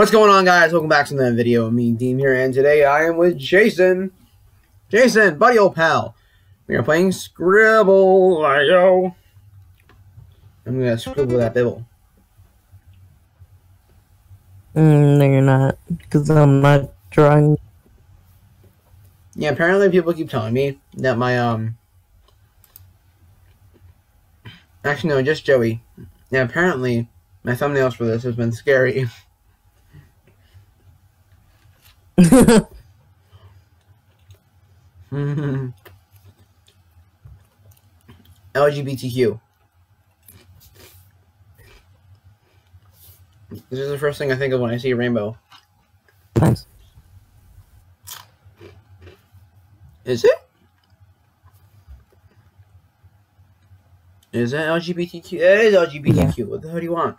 What's going on, guys? Welcome back to another video. Me, Dean here, and today I am with Jason. Jason, buddy, old pal. We are playing Scribble. yo. I'm gonna scribble that bibble. Mm, no, you're not, because I'm not drawing. Yeah, apparently people keep telling me that my um. Actually, no, just Joey. Yeah, apparently my thumbnails for this has been scary. LGBTQ. This is the first thing I think of when I see a rainbow. Nice. Is it? Is that LGBTQ? It is LGBTQ. What the hell do you want?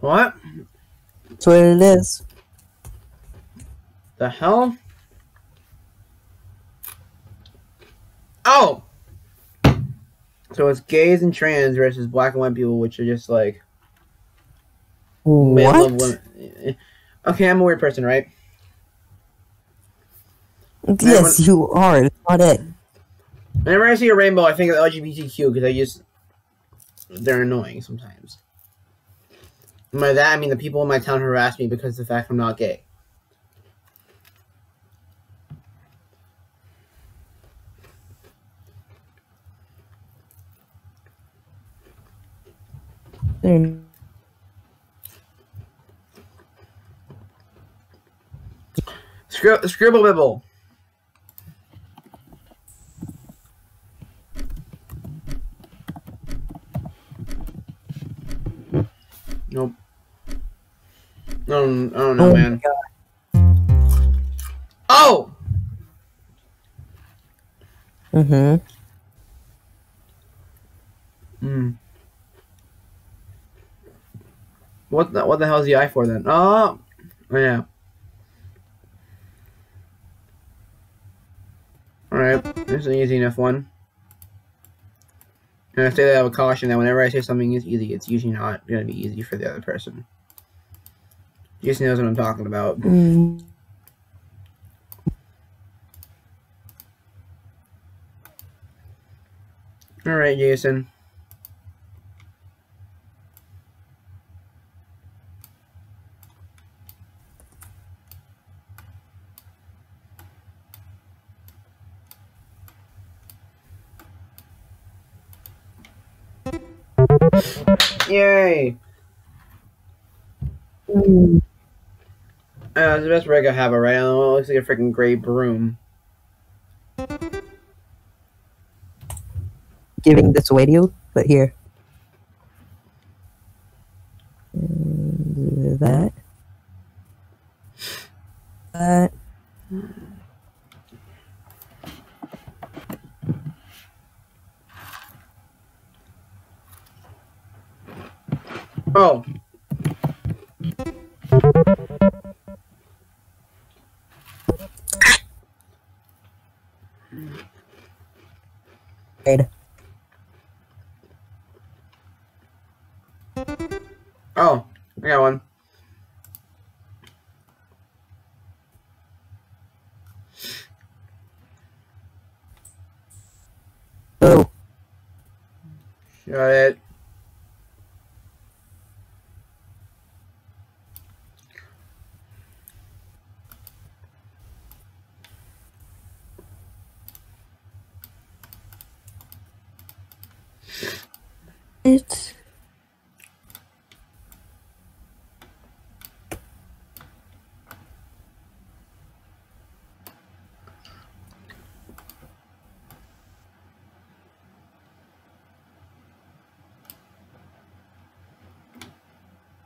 What? That's what it is. The hell? Oh! So it's gays and trans versus black and white people, which are just like What? women. Okay, I'm a weird person, right? Yes, you are. That's not it. Whenever I see a rainbow, I think of LGBTQ because I just they're annoying sometimes. And by that, I mean the people in my town harass me because of the fact I'm not gay. They're- Scri- scribble bibble. Mm-hmm. Hmm. What the, what the hell is the eye for then? Oh! Yeah. Alright, this is an easy enough one. And I say that with caution that whenever I say something is easy, it's usually not going to be easy for the other person. Jason knows what I'm talking about. Mm. Alright, Jason. Yay! Uh, it's the best rig I have, alright? It looks like a freaking gray broom. Giving this away to you, but here. Mm, That. That. Oh. Right. It's.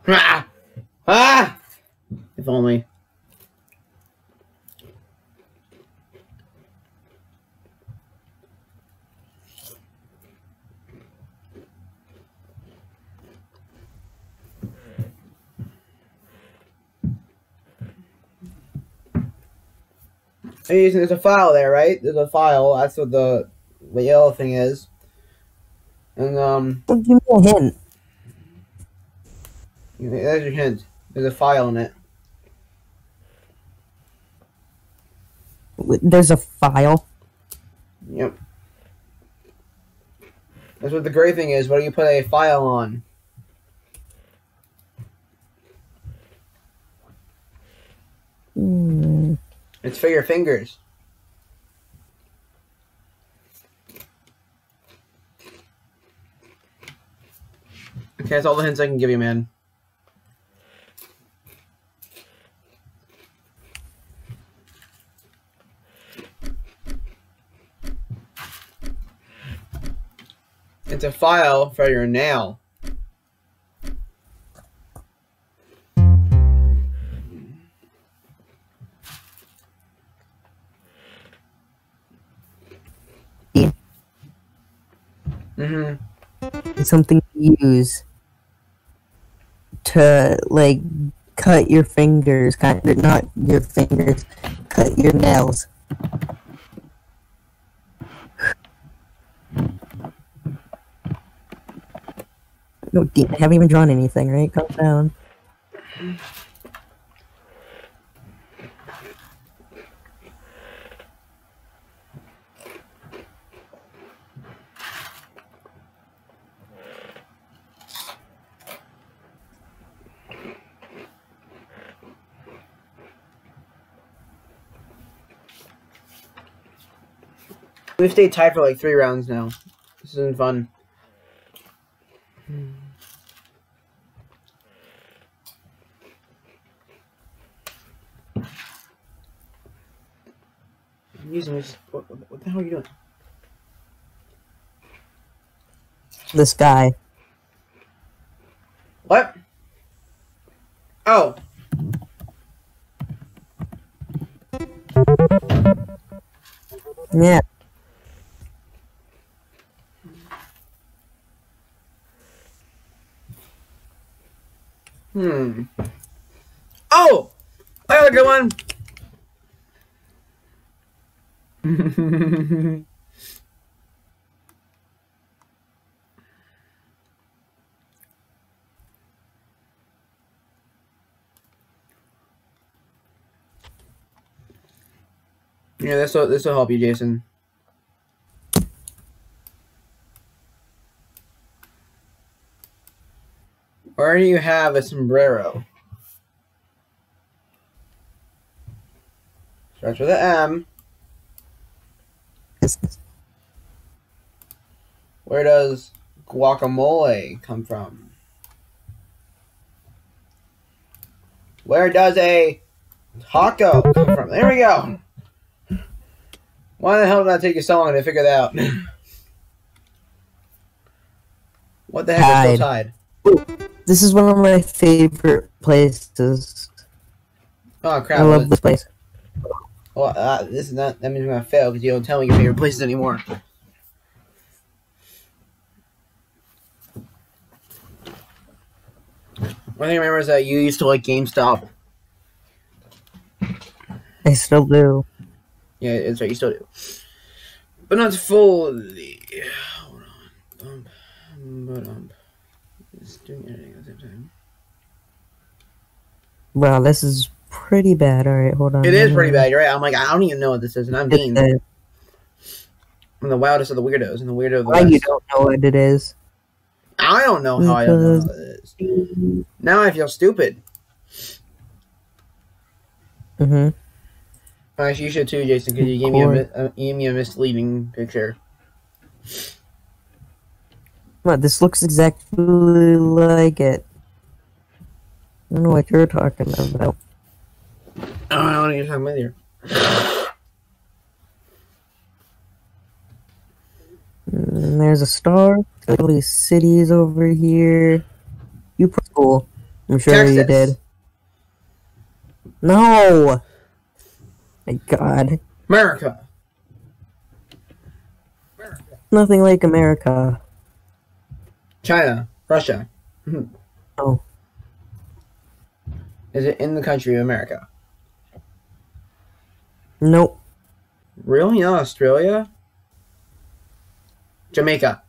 Ah! Ah! If only. There's a file there, right? There's a file. That's what the the yellow thing is. And um, give me a hint. there's your hint. There's a file in it. There's a file. Yep. That's what the great thing is. What do you put a file on? Hmm. It's for your fingers. Okay, that's all the hints I can give you, man. It's a file for your nail. Mm-hmm. It's something you use to like cut your fingers, kind of not your fingers, cut your nails. No, I haven't even drawn anything, right? Calm down. We've stayed tied for like three rounds now. This isn't fun. I'm using this. What, what, what the hell are you doing? This guy. What? Oh. Yeah. Hmm. Oh! I got a good one! yeah, this will this will help you, Jason. Where do you have a sombrero? Starts with an M. Where does guacamole come from? Where does a taco come from? There we go. Why the hell did that take you so long to figure that out? what the heck is so tied? This is one of my favorite places. Oh crap! I love this place. Well, uh, this is not. That means we're gonna fail because you don't tell me your favorite places anymore. One thing I remember is that you used to like GameStop. I still do. Yeah, it's right. You still do, but not fully. Hold on. Bump, but um, it's doing everything at the same time. Wow, this is pretty bad. All right, hold on. It is pretty bad. You're right. I'm like, I don't even know what this is, and I'm Dean. Uh, I'm the wildest of the weirdos, and the weirdo of the Why you don't know what it is? I don't know how I don't know what it is. Now I feel stupid. Mm-hmm. Actually, you should too, Jason, because you gave me a, mi- uh, you gave me a misleading picture. This looks exactly like it. I don't know what you're talking about. I don't know what you're talking about here. Mm, there's a star. All these cities over here. You put school. I'm sure you did. No. My God. America. America. Nothing like America. China. Russia. Oh. Is it in the country of America? Nope. Really? Not Australia? Jamaica.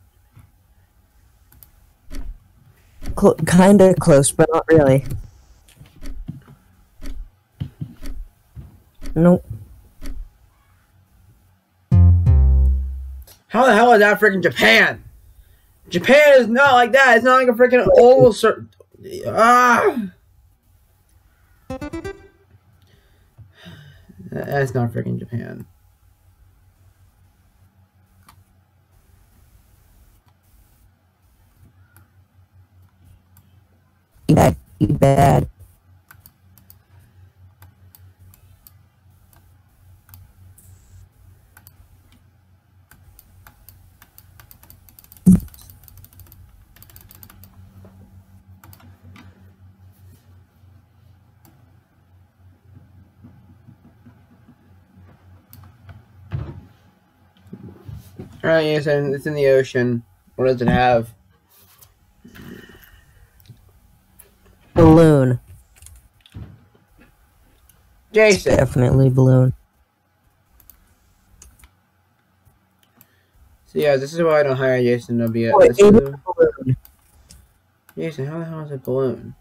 Cl- kind of close, but not really. Nope. How the hell is that freaking Japan? Japan is not like that. It's not like a freaking oval cir- Ah. That's not freaking Japan. Bad. Bad. Alright, yes, and it's in the ocean. What does it have? Balloon. Jason. Definitely balloon. So yeah, this is why I don't hire Jason to be a. Wait, this is it the- was a balloon. Jason, how the hell is a balloon?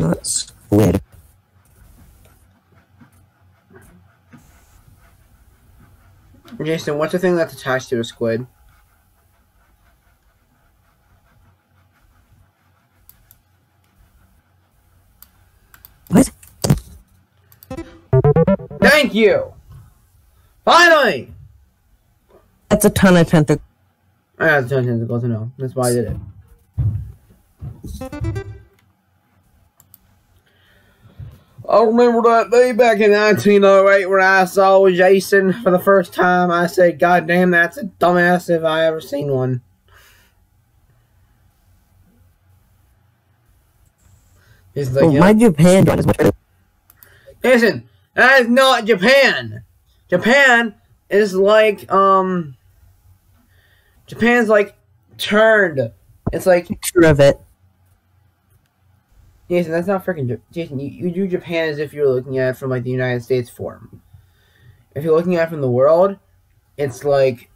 Not squid. Jason, what's the thing that's attached to a squid? What? Thank you! Finally! That's a ton of tentacles. I got ten tentacles to know. That's why I did it. I remember that day back in 1908 when I saw Jason for the first time. I said, God damn, that's a dumbass if I ever seen one. He's like, Oh, "Yeah." my Japan drawing is much better. Listen, that is not Japan. Japan is like um Japan's like turned. It's like Picture of it. Jason, that's not freaking Jason. You, you do Japan as if you're looking at it from like the United States form. If you're looking at it from the world, it's like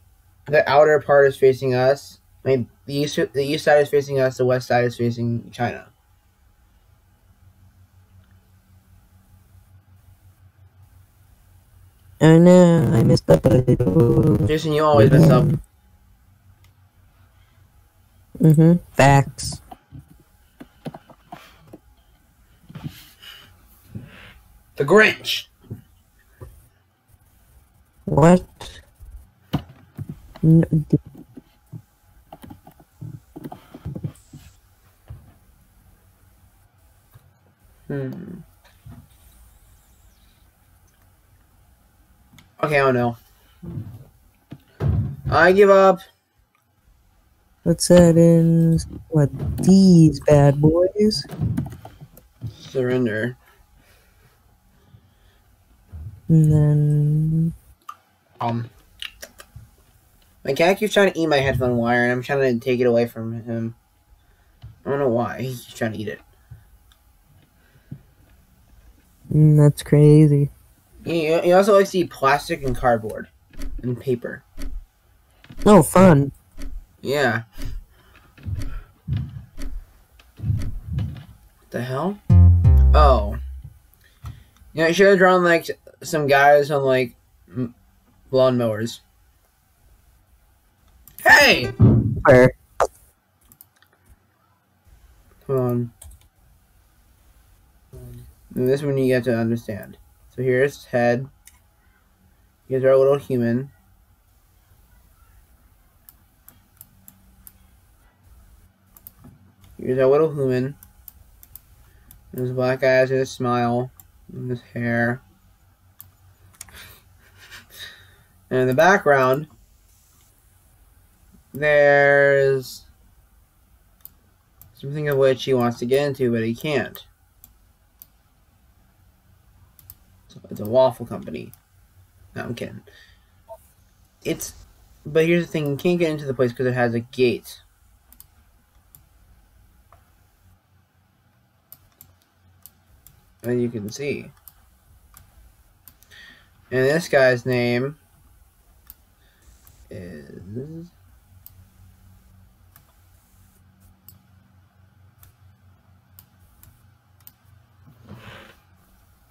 the outer part is facing us. Like the east, the east side is facing us. The west side is facing China. Oh no, I missed the potato. Jason, you always mess up. Mm-hmm. Facts. The Grinch. What? No, Hmm. Okay, I don't know. I give up. let's add in what these bad boys. Surrender. And then Um. My cat keeps trying to eat my headphone wire, and I'm trying to take it away from him. I don't know why. He's trying to eat it. mm, that's crazy. He, he also likes to eat plastic and cardboard and paper. Oh, fun. Yeah. What the hell? Oh. Yeah, I should have drawn like some guys on like m- lawnmowers. Hey! Where? Hold on. And this one you get to understand. So here's his head. Here's our little human. Here's our little human. There's black eyes and a smile. And his hair. And in the background, there's something of which he wants to get into, but he can't. It's a waffle company. No, I'm kidding. It's, but here's the thing: you can't get into the place because it has a gate. And you can see. And this guy's name is.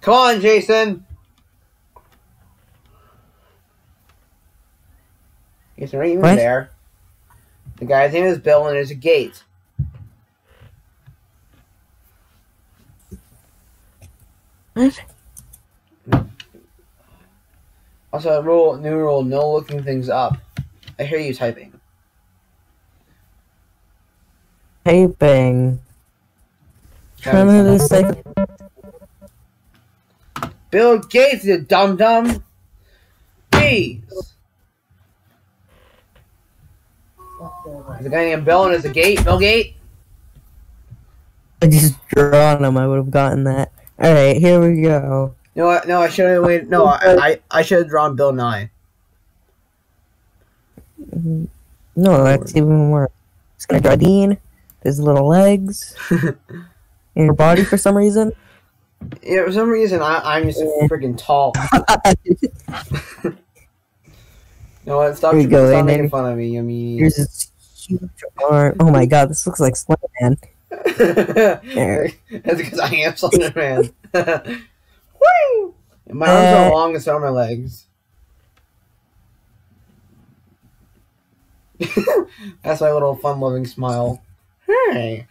Come on, Jason! Jason, right even there. The guy's name is Bill, and there's a gate. What? Also, rule, new rule: no looking things up. I hear you typing. Taping. Trying to do Bill Gates, you dum dum. Jeez. There's a guy named Bill, and there's a gate. Bill Gate. I just drawn him. I would have gotten that. All right, here we go. No, I, no, I should have waited. No, I, I, I should have drawn Bill Nye. No, that's even worse. It's draw Dean. His little legs in your body for some reason. Yeah, for some reason, I, I'm just freaking tall. No, what? Stop, Here you go, stop making fun of me. I mean, Here's this huge arm. Oh my god, this looks like Slender Man. That's because I am Slender Man. My arms are Uh, long and so are my legs. That's my little fun-loving smile. Hey.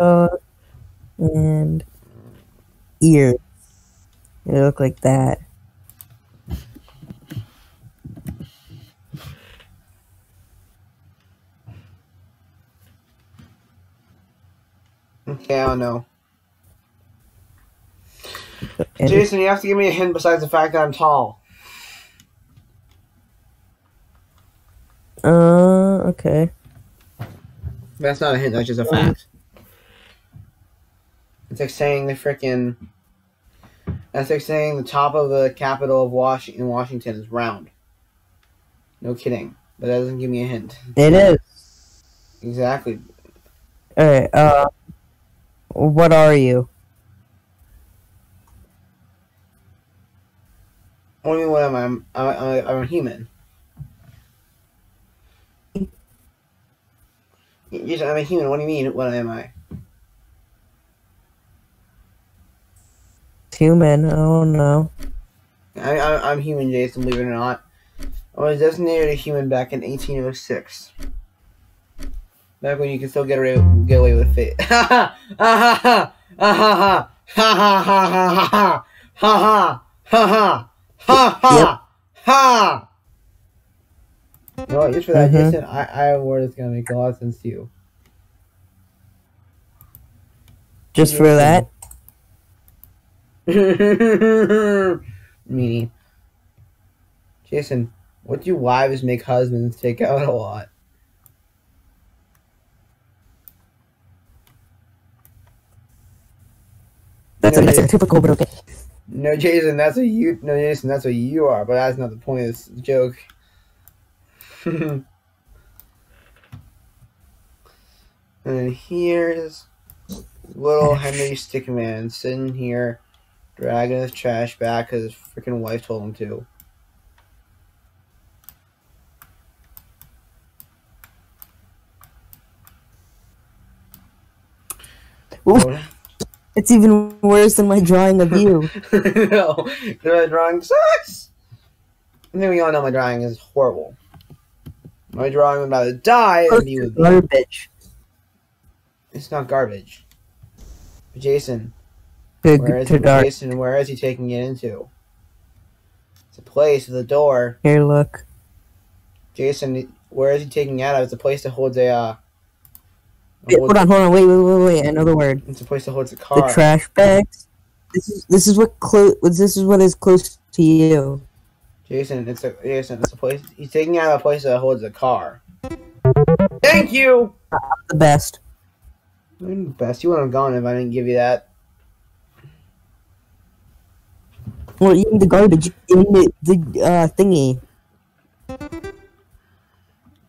Uh, and ears. They look like that. Okay, I don't know. Jason, you have to give me a hint besides the fact that I'm tall. Uh, okay. That's not a hint. That's just a fact. It's like saying the frickin' That's like saying the top of the capital of Washington, Washington is round. No kidding. But that doesn't give me a hint. It is. Exactly. All right. Uh, what are you? What do you mean? What am I? I'm, I'm, I'm a human. Yes, I'm a human. What do you mean? What am I? Human. Oh no. I, I, I'm human, Jason. Believe it or not, I was designated a human back in 1806. Back when you could still get away get away with it. Ha ha ha ha ha ha ha ha ha ha ha ha ha ha ha ha. You know what? Just for that, Mhm. Jason, I, I have a word that's gonna make a lot of sense to you. Just for that. Meanie. Jason, what do wives make husbands take out a lot? That's, No, a, that's a typical, but okay. No, Jason, that's what you. No, Jason, that's what you are. But that's not the point of this joke. and here's little Henry Stickmin sitting here, dragging his trash back because his freaking wife told him to. Ooh, it's even worse than my drawing of you. no, my drawing sucks. I think we all know my drawing is horrible. My drawing about to die and be with me. Garbage. It's not garbage. Jason, Good, where is to dark. Jason? Where is he taking it into? It's a place with a door. Here, look. Jason, where is he taking it out of? It's a place that holds a. Uh, Wait, hold on, hold on. Wait, wait, wait, wait. Another word. It's a place that holds a car. The trash bags. This is this is what close. This is what is close to you. Jason, it's a Jason. It's a place. He's taking out a place that holds a car. Thank you. The best. I'm the best. You wouldn't have gone if I didn't give you that. Well, even the garbage in the, the uh, thingy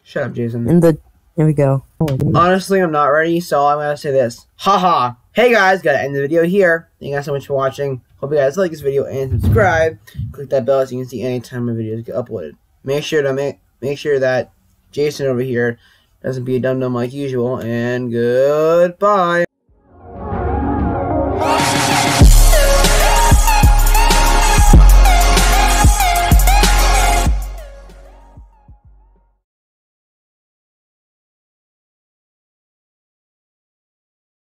Shut up, Jason. in the. Here we go. Oh, Honestly, I'm not ready, so I'm gonna say this. Haha, Hey guys, gotta end the video here. Thank you guys so much for watching. Hope you guys like this video and subscribe. Click that bell so you can see anytime my videos get uploaded. Make sure to make make sure that Jason over here doesn't be a dum dum like usual. And goodbye.